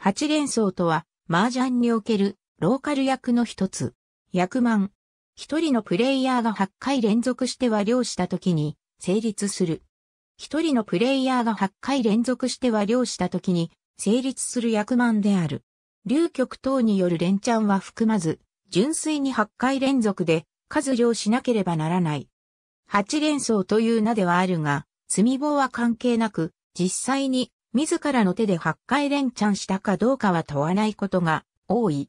八連装とは、麻雀におけるローカル役の一つ。役満。一人のプレイヤーが8回連続して割りをしたときに成立する。一人のプレイヤーが8回連続して割りをしたときに成立する役満である。流局等による連チャンは含まず、純粋に8回連続で数量しなければならない。8連装という名ではあるが、積棒は関係なく、実際に自らの手で8回連チャンしたかどうかは問わないことが多い。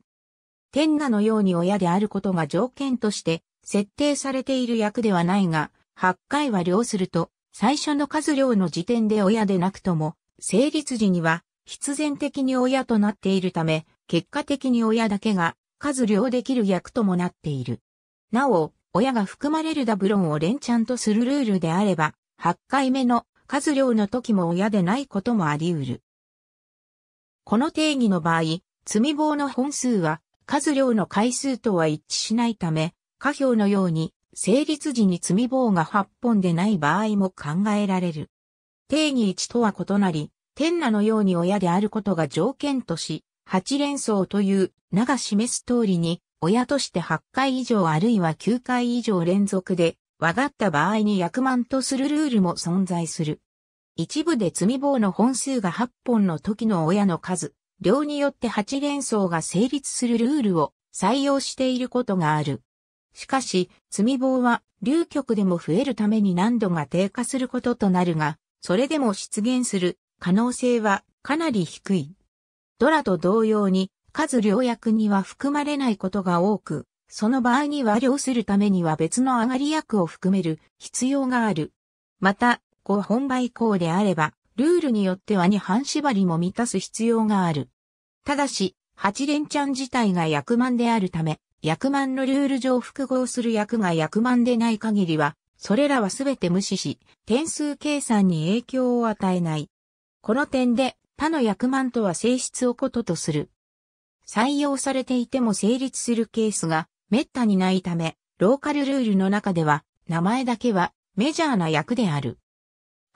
天下のように親であることが条件として設定されている役ではないが、8回は量すると、最初の数量の時点で親でなくとも、成立時には必然的に親となっているため、結果的に親だけが数量できる役ともなっている。なお、親が含まれるダブロンを連チャンとするルールであれば、8回目の数量の時も親でないこともあり得る。この定義の場合、積棒の本数は数量の回数とは一致しないため、下表のように成立時に積棒が8本でない場合も考えられる。定義1とは異なり、天ナのように親であることが条件とし、8連想という名が示す通りに、親として8回以上あるいは9回以上連続で、和がった場合に役満とするルールも存在する。一部で積棒の本数が8本の時の親の数、量によって8連想が成立するルールを採用していることがある。しかし、積棒は流局でも増えるために難度が低下することとなるが、それでも出現する可能性はかなり低い。ドラと同様に数量役には含まれないことが多く、その場合には量するためには別の上がり役を含める必要がある。また、5本倍項であれば、ルールによっては2半縛りも満たす必要がある。ただし、8連チャン自体が役満であるため、役満のルール上複合する役が役満でない限りは、それらはすべて無視し、点数計算に影響を与えない。この点で、他の役満とは性質をこととする。採用されていても成立するケースが滅多にないため、ローカルルールの中では名前だけはメジャーな役である。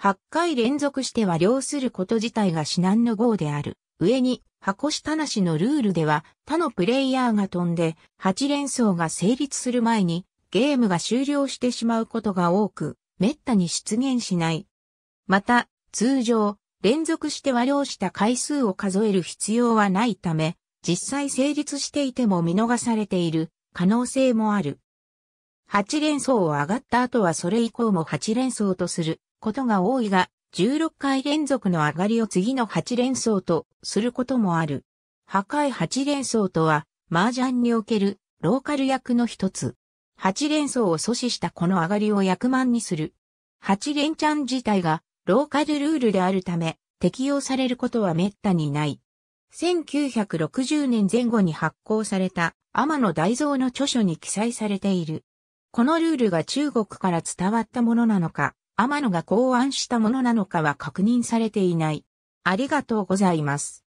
8回連続しては量すること自体が至難の号である。上に箱下なしのルールでは他のプレイヤーが飛んで8連想が成立する前にゲームが終了してしまうことが多く、滅多に出現しない。また、通常、連続して割量した回数を数える必要はないため、実際成立していても見逃されている可能性もある。8連想を上がった後はそれ以降も8連想とすることが多いが、16回連続の上がりを次の8連想とすることもある。破壊8連想とは、麻雀におけるローカル役の一つ。8連想を阻止したこの上がりを役満にする。8連チャン自体がローカルルールであるため、適用されることは滅多にない。1960年前後に発行された天野大蔵の著書に記載されている。このルールが中国から伝わったものなのか、天野が考案したものなのかは確認されていない。ありがとうございます。